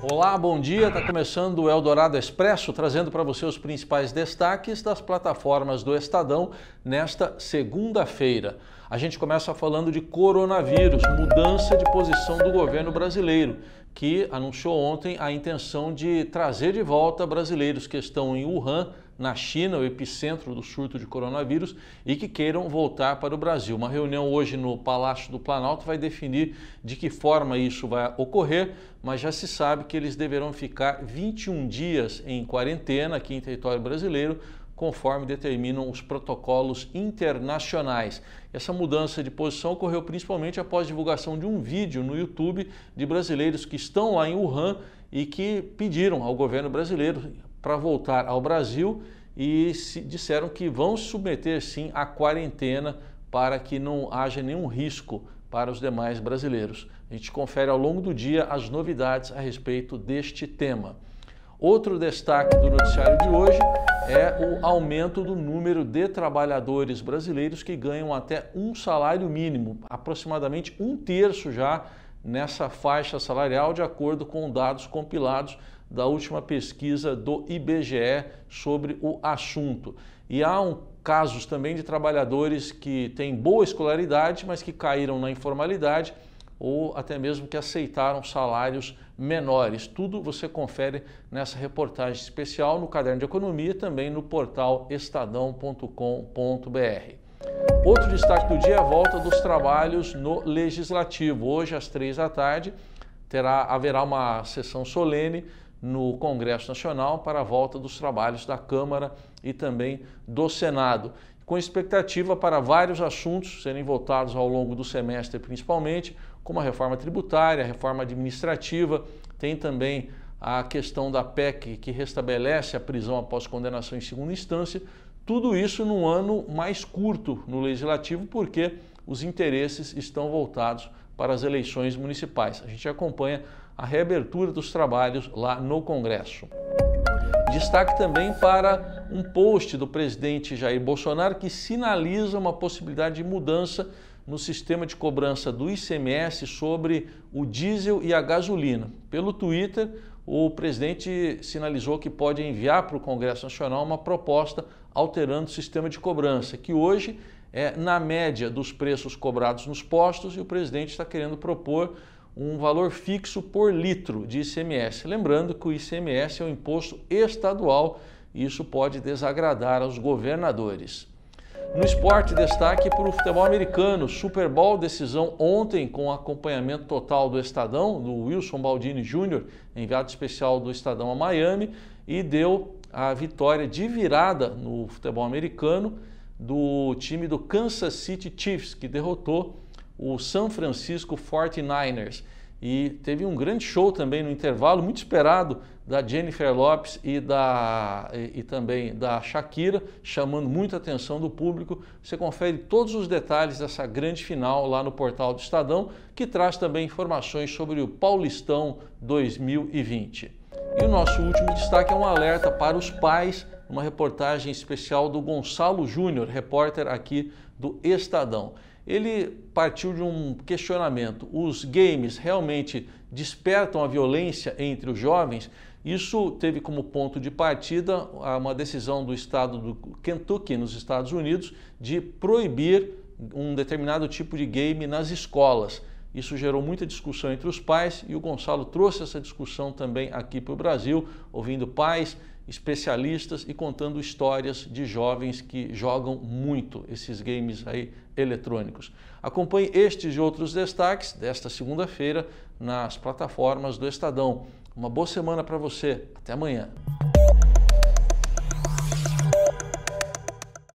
Olá, bom dia. Está começando o Eldorado Expresso, trazendo para você os principais destaques das plataformas do Estadão nesta segunda-feira. A gente começa falando de coronavírus, mudança de posição do governo brasileiro, que anunciou ontem a intenção de trazer de volta brasileiros que estão em Wuhan na China, o epicentro do surto de coronavírus, e que queiram voltar para o Brasil. Uma reunião hoje no Palácio do Planalto vai definir de que forma isso vai ocorrer, mas já se sabe que eles deverão ficar 21 dias em quarentena aqui em território brasileiro, conforme determinam os protocolos internacionais. Essa mudança de posição ocorreu principalmente após divulgação de um vídeo no YouTube de brasileiros que estão lá em Wuhan e que pediram ao governo brasileiro para voltar ao Brasil e disseram que vão submeter sim à quarentena para que não haja nenhum risco para os demais brasileiros. A gente confere ao longo do dia as novidades a respeito deste tema. Outro destaque do noticiário de hoje é o aumento do número de trabalhadores brasileiros que ganham até um salário mínimo, aproximadamente um terço já nessa faixa salarial, de acordo com dados compilados da última pesquisa do IBGE sobre o assunto. E há um, casos também de trabalhadores que têm boa escolaridade, mas que caíram na informalidade ou até mesmo que aceitaram salários menores. Tudo você confere nessa reportagem especial no Caderno de Economia e também no portal estadão.com.br. Outro destaque do dia é a volta dos trabalhos no Legislativo. Hoje, às três da tarde, terá, haverá uma sessão solene no Congresso Nacional para a volta dos trabalhos da Câmara e também do Senado, com expectativa para vários assuntos serem votados ao longo do semestre, principalmente, como a reforma tributária, a reforma administrativa, tem também a questão da PEC que restabelece a prisão após condenação em segunda instância, tudo isso num ano mais curto no legislativo, porque os interesses estão voltados para as eleições municipais. A gente acompanha a reabertura dos trabalhos lá no Congresso. Destaque também para um post do presidente Jair Bolsonaro que sinaliza uma possibilidade de mudança no sistema de cobrança do ICMS sobre o diesel e a gasolina. Pelo Twitter, o presidente sinalizou que pode enviar para o Congresso Nacional uma proposta alterando o sistema de cobrança, que hoje é na média dos preços cobrados nos postos e o presidente está querendo propor um valor fixo por litro de ICMS. Lembrando que o ICMS é um imposto estadual e isso pode desagradar aos governadores. No esporte, destaque para o futebol americano. Super Bowl, decisão ontem com acompanhamento total do Estadão, do Wilson Baldini Jr., enviado especial do Estadão a Miami, e deu a vitória de virada no futebol americano do time do Kansas City Chiefs, que derrotou o San Francisco 49ers. E teve um grande show também no intervalo, muito esperado, da Jennifer Lopes e, da, e, e, também da Shakira, chamando muita atenção do público. Você confere todos os detalhes dessa grande final lá no portal do Estadão, que traz também informações sobre o Paulistão 2020. E o nosso último destaque é um alerta para os pais, uma reportagem especial do Gonçalo Júnior, repórter aqui do Estadão ele partiu de um questionamento: os games realmente despertam a violência entre os jovens? Isso teve como ponto de partida uma decisão do estado do Kentucky, nos Estados Unidos, de proibir um determinado tipo de game nas escolas. Isso gerou muita discussão entre os pais e o Gonçalo trouxe essa discussão também aqui para o Brasil, ouvindo pais especialistas e contando histórias de jovens que jogam muito esses games aí eletrônicos. Acompanhe estes e outros destaques desta segunda-feira nas plataformas do Estadão. Uma boa semana para você. Até amanhã.